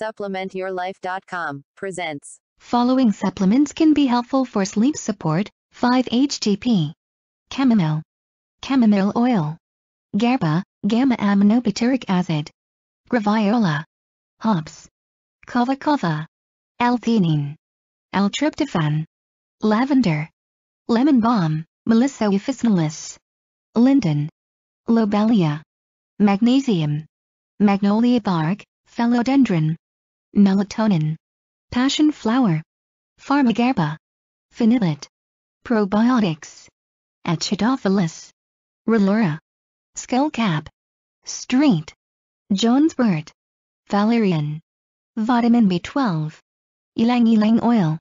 SupplementYourLife.com presents. Following supplements can be helpful for sleep support. 5-HTP. Chamomile. Chamomile oil. GABA, gamma-aminobutyric acid. Graviola. Hops. Kava kava. L-theanine. L-tryptophan. Lavender. Lemon balm, Melissa officinalis. Linden. Lobelia. Magnesium. Magnolia bark, phellodendron. Melatonin. Passion flower. PharmaGABA. Phenylate. Probiotics. Acidophilus. Relora. Skullcap. Street. Jonesbert. Valerian. Vitamin B12. Ylang ylang oil.